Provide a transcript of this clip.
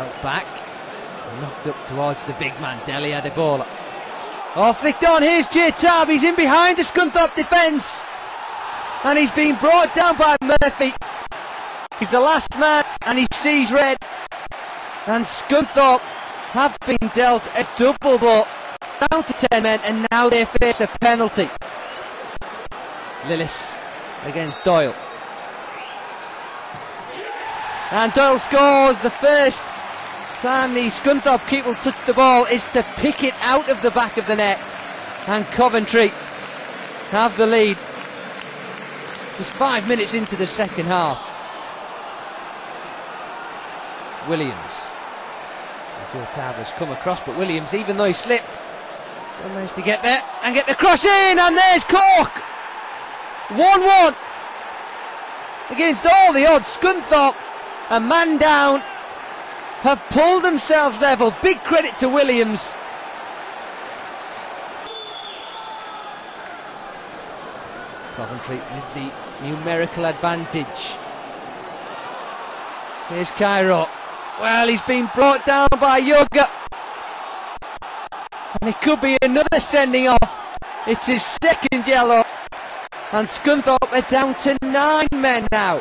Out back. Knocked up towards the big man, Dele Adebola. Oh, flicked on. Here's Jay Tabb. He's in behind the Scunthorpe defence. And he's been brought down by Murphy. He's the last man and he sees red. And Scunthorpe have been dealt a double blow. Down to 10 men and now they face a penalty. Lillis against Doyle. And Doyle scores the first time the Scunthorpe keeper will touch the ball is to pick it out of the back of the net. And Coventry have the lead. Just five minutes into the second half. Williams. Tabb has come across, but Williams, even though he slipped, still managed to get there and get the cross in, and there's Cork! 1 1 against all the odds. Scunthorpe, a man down, have pulled themselves level. Big credit to Williams. Coventry with the numerical advantage. Here's Cairo. Well, he's been brought down by Yoga. And it could be another sending off. It's his second yellow. And Scunthorpe are down to nine men now.